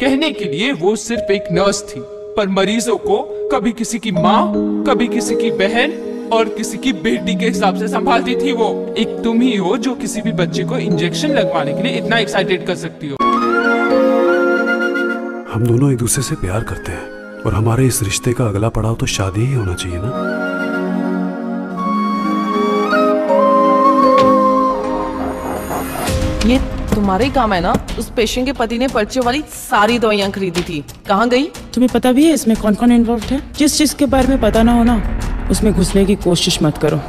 कहने के लिए वो सिर्फ़ एक नर्स थी पर मरीजों को कभी किसी की माँ कभी किसी की बहन और किसी की बेटी के हिसाब से संभालती थी वो। एक तुम ही हो जो किसी भी बच्चे को इंजेक्शन लगवाने के लिए इतना एक्साइटेड कर सकती हो। हम दोनों एक दूसरे से प्यार करते हैं और हमारे इस रिश्ते का अगला पड़ाव तो शादी ही होना चाहिए ना? ये तुम्हारे ही काम है ना उस पेशेंट के पति ने पर्चे वाली सारी दवाइयाँ खरीदी थी। कहाँ गई? तुम्हें पता भी है इसमें कौन कौन इन्वॉल्व है? जिस चीज़ के बारे में पता ना हो ना उसमें घुसने की कोशिश मत करो।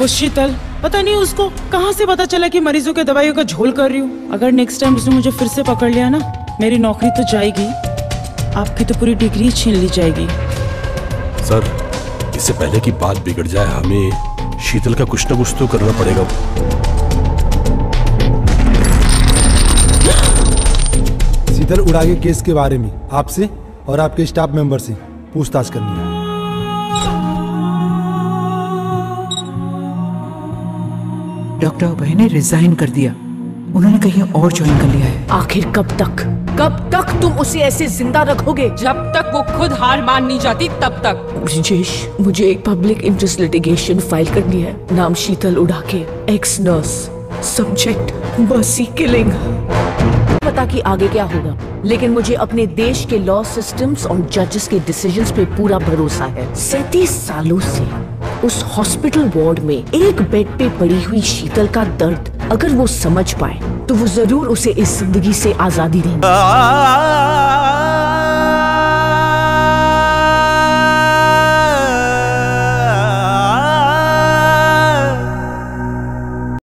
वो शीतल पता नहीं उसको कहाँ से पता चला कि मरीजों के दवाइयों का झोल कर रही हूँ? अगर नेक्स्ट टाइम उसने मुझे फिर से पकड़ लिया ना मेरी नौकरी तो जाएगी। आपकी तो पूरी डिग्री छीन ली जाएगी। सर इससे पहले की बात बिगड़ जाए हमें शीतल का कुछ ना कुछ तो करना पड़ेगा। शीतल उड़ागे केस के बारे में आपसे और आपके स्टाफ मेंबर से पूछताछ करनी है। डॉक्टर अभय ने रिजाइन कर दिया। उन्होंने कहीं और ज्वाइन कर लिया है। आखिर कब तक? कब तक तुम उसे ऐसे ज़िंदा रखोगे? जब तक वो खुद हार मान नहीं जाती तब तक। ब्रिजेश मुझे एक पब्लिक इंटरेस्ट लिटिगेशन फ़ाइल करनी है। नाम Sheetal Udake ex nurse subject mercy killing. पता कि आगे क्या होगा लेकिन मुझे अपने देश के लॉ सिस्टम्स और जजेस के डिसीजंस पे पूरा भरोसा है सैतीस सालों से उस हॉस्पिटल वार्ड में एक बेड पे पड़ी हुई शीतल का दर्द अगर वो समझ पाए तो वो ज़रूर उसे इस ज़िंदगी से आज़ादी देंगे